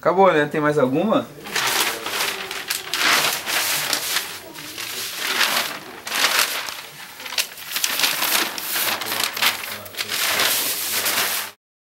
Acabou, né? Tem mais alguma?